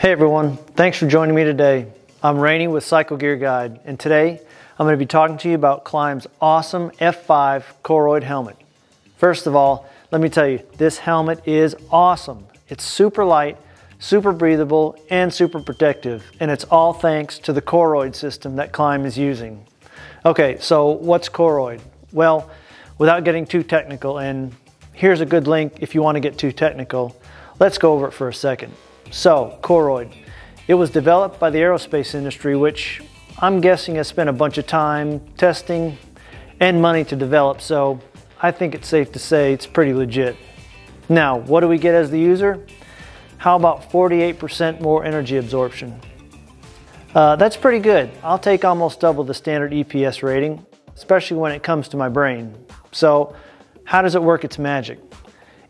Hey everyone, thanks for joining me today. I'm Rene with Cycle Gear Guide, and today I'm going to be talking to you about Klim's awesome F5 Koroyd helmet. First of all, let me tell you, this helmet is awesome. It's super light, super breathable, and super protective, and it's all thanks to the Koroyd system that Klim is using. Okay, so what's Koroyd? Well, without getting too technical, and here's a good link if you want to get too technical, let's go over it for a second. So, Koroyd. It was developed by the aerospace industry, which I'm guessing has spent a bunch of time testing and money to develop, so I think it's safe to say it's pretty legit. Now, what do we get as the user? How about 48% more energy absorption? Uh, that's pretty good. I'll take almost double the standard EPS rating, especially when it comes to my brain. So, how does it work its magic?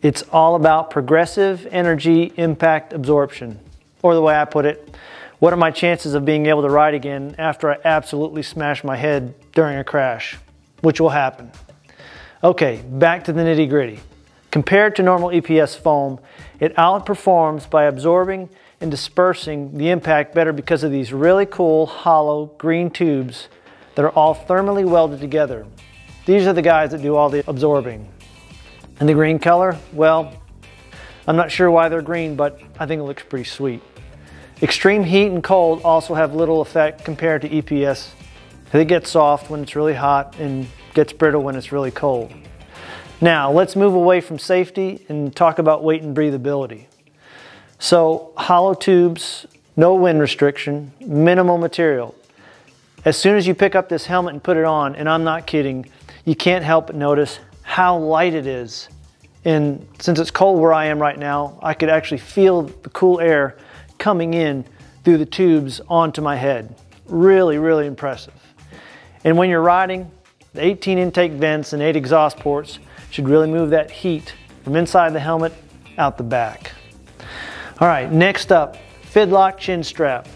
It's all about progressive energy impact absorption. Or the way I put it, what are my chances of being able to ride again after I absolutely smash my head during a crash? Which will happen. Okay, back to the nitty gritty. Compared to normal EPS foam, it outperforms by absorbing and dispersing the impact better because of these really cool hollow green tubes that are all thermally welded together. These are the guys that do all the absorbing. And the green color, well, I'm not sure why they're green, but I think it looks pretty sweet. Extreme heat and cold also have little effect compared to EPS. They get soft when it's really hot and gets brittle when it's really cold. Now, let's move away from safety and talk about weight and breathability. So, hollow tubes, no wind restriction, minimal material. As soon as you pick up this helmet and put it on, and I'm not kidding, you can't help but notice how light it is. And since it's cold where I am right now, I could actually feel the cool air coming in through the tubes onto my head. Really, really impressive. And when you're riding, the 18 intake vents and 8 exhaust ports should really move that heat from inside the helmet out the back. All right, next up, Fidlock chin strap.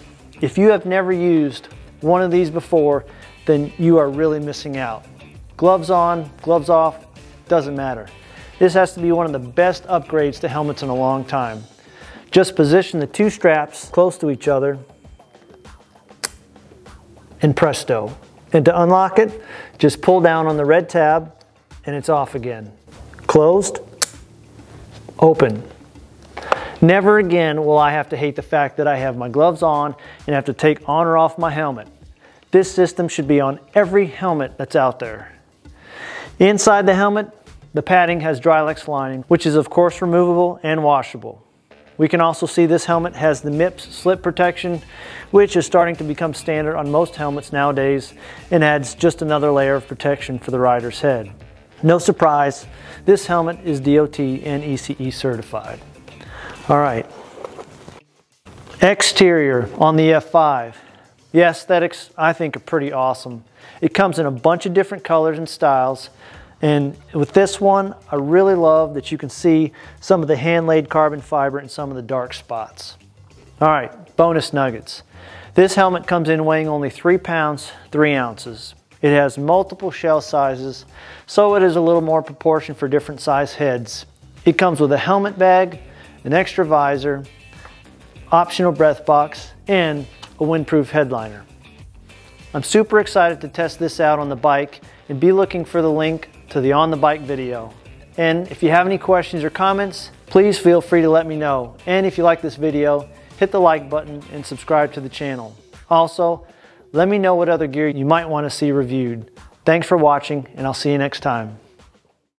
If you have never used one of these before, then you are really missing out. Gloves on, gloves off, doesn't matter. This has to be one of the best upgrades to helmets in a long time. Just position the two straps close to each other and presto. And to unlock it, just pull down on the red tab and it's off again. Closed, open. Never again will I have to hate the fact that I have my gloves on and have to take on or off my helmet. This system should be on every helmet that's out there. Inside the helmet, the padding has Drylex lining, which is of course removable and washable. We can also see this helmet has the MIPS slip protection, which is starting to become standard on most helmets nowadays and adds just another layer of protection for the rider's head. No surprise, this helmet is DOT and ECE certified. All right. Exterior on the F5. The aesthetics, I think, are pretty awesome. It comes in a bunch of different colors and styles, and with this one, I really love that you can see some of the hand-laid carbon fiber in some of the dark spots. All right, bonus nuggets. This helmet comes in weighing only three pounds, three ounces. It has multiple shell sizes, so it is a little more proportioned for different size heads. It comes with a helmet bag, an extra visor, optional breath box, and a windproof headliner. I'm super excited to test this out on the bike and be looking for the link to the On the Bike video. And if you have any questions or comments, please feel free to let me know. And if you like this video, hit the like button and subscribe to the channel. Also, let me know what other gear you might want to see reviewed. Thanks for watching, and I'll see you next time.